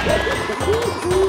Woo-hoo!